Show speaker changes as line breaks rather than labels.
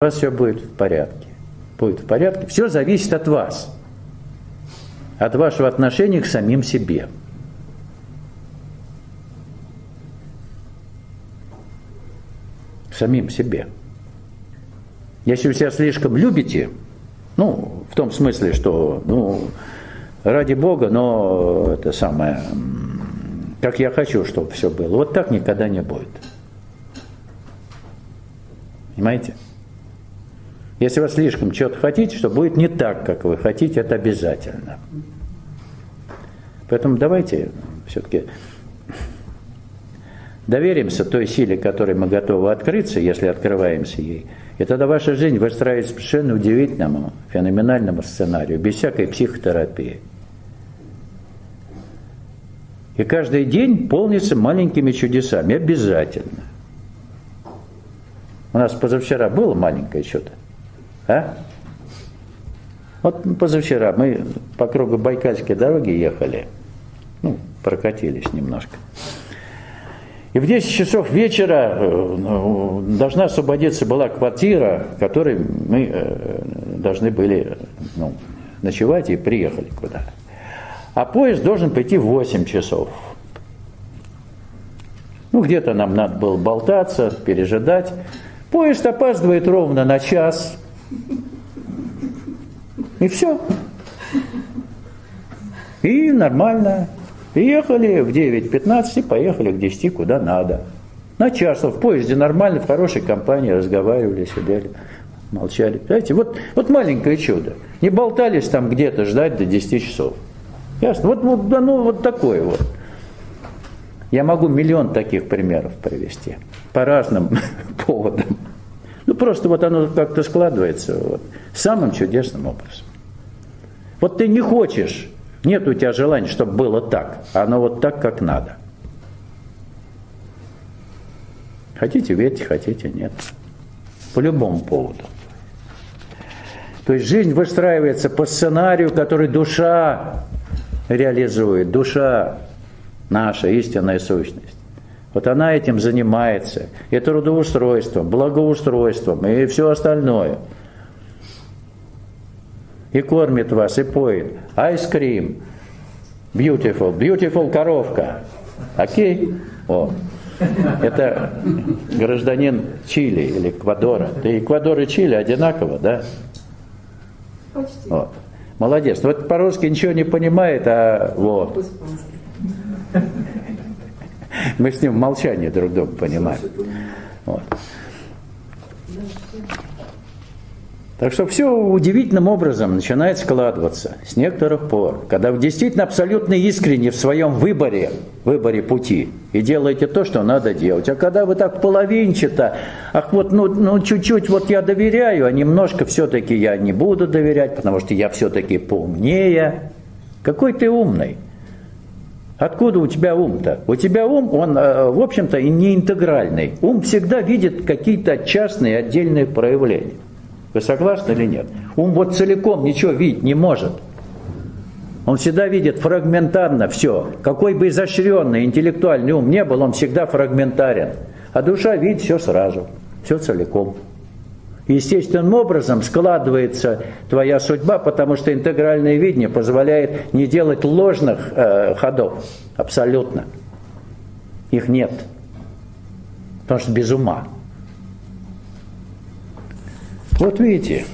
у вас все будет в порядке. Будет в порядке. Все зависит от вас. От вашего отношения к самим себе. К самим себе. Если вы себя слишком любите, ну, в том смысле, что, ну, ради Бога, но это самое, как я хочу, чтобы все было. Вот так никогда не будет. Понимаете? Если вы слишком чего-то хотите, что будет не так, как вы хотите, это обязательно. Поэтому давайте все-таки доверимся той силе, которой мы готовы открыться, если открываемся ей. И тогда ваша жизнь выстраивается совершенно удивительному, феноменальному сценарию, без всякой психотерапии. И каждый день полнится маленькими чудесами, обязательно. У нас позавчера было маленькое чудо. А? Вот позавчера мы по кругу Байкальской дороги ехали, ну, прокатились немножко. И в 10 часов вечера э, ну, должна освободиться была квартира, в которой мы э, должны были ну, ночевать и приехали куда. А поезд должен пойти в 8 часов. Ну, где-то нам надо было болтаться, пережидать. Поезд опаздывает ровно на час. И все. И нормально. Ехали в 9.15, поехали к 10, куда надо. На час в поезде нормально, в хорошей компании разговаривали, сидели, молчали. Знаете, вот, вот маленькое чудо. Не болтались там где-то ждать до 10 часов. Ясно? Вот, вот, ну, вот такое вот. Я могу миллион таких примеров привести по разным поводам. Просто вот оно как-то складывается вот, самым чудесным образом. Вот ты не хочешь, нет у тебя желания, чтобы было так, а оно вот так, как надо. Хотите верьте, хотите нет. По любому поводу. То есть жизнь выстраивается по сценарию, который душа реализует, душа наша истинная сущность. Вот она этим занимается, и трудоустройством, благоустройством, и все остальное. И кормит вас, и поет. Айскрим. Beautiful. Beautiful коровка. Окей? О. Это гражданин Чили или Эквадора. Ты Эквадор и Чили одинаково, да? Почти. Вот. Молодец. Вот по-русски ничего не понимает, а вот. Мы с ним в молчании друг друга понимаем. Вот. Так что все удивительным образом начинает складываться с некоторых пор, когда вы действительно абсолютно искренне в своем выборе, выборе пути, и делаете то, что надо делать. А когда вы так половинчато, ах вот, ну, ну чуть-чуть вот я доверяю, а немножко все-таки я не буду доверять, потому что я все-таки поумнее. Какой ты умный. Откуда у тебя ум-то? У тебя ум, он, э, в общем-то, и не интегральный. Ум всегда видит какие-то частные отдельные проявления. Вы согласны или нет? Ум вот целиком ничего видеть не может. Он всегда видит фрагментарно все. Какой бы изощренный интеллектуальный ум не был, он всегда фрагментарен. А душа видит все сразу, все целиком естественным образом складывается твоя судьба, потому что интегральное видение позволяет не делать ложных э, ходов. Абсолютно. Их нет. Потому что без ума. Вот видите,